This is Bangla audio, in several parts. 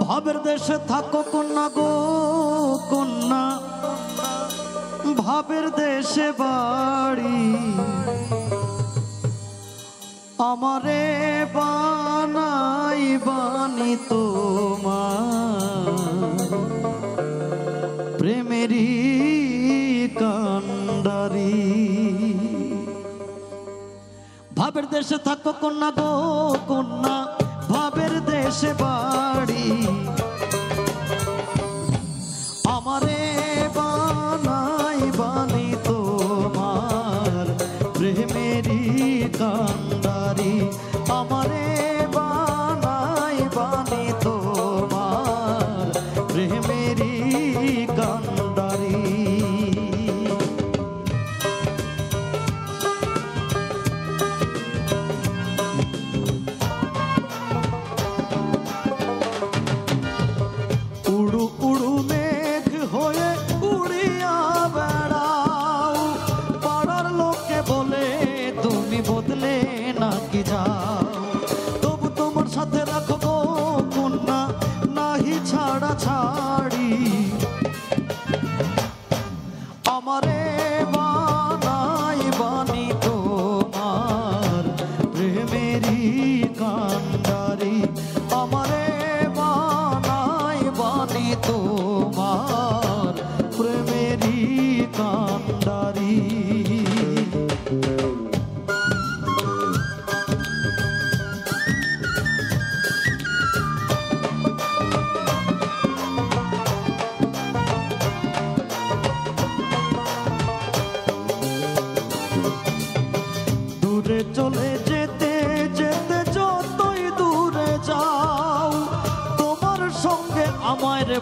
ভাবের দেশে থাকো কন্যা গো, কন্যা। ভাবের দেশে বাড়ি। আমারে বানাই বানি তোমার। প্রেমেরই কান্ডারি। ভাবের দেশে থাকো কন্যা গো, কন্যা। ভাবের দেশে বাড়ি। আমারে বানাই বানি তোমার। প্রেমেরই কান্দারি আমারে নাকি যাও। তবু তোমার সাথে রাখব কন্যা নাহি ছাড়া ছাড়ি।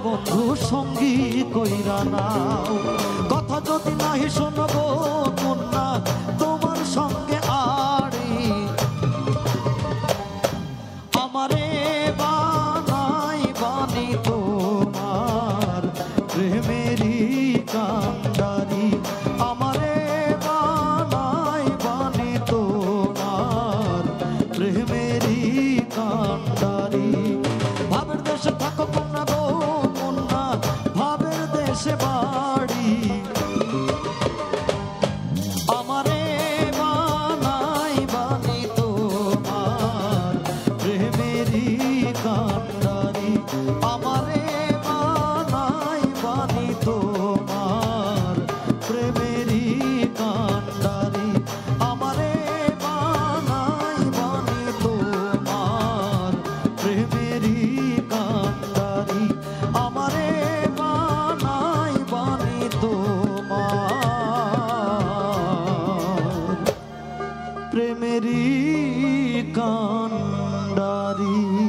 বন্ধু সঙ্গী কইরা নাও। কথা যদি নাহি শোনবো 你。see.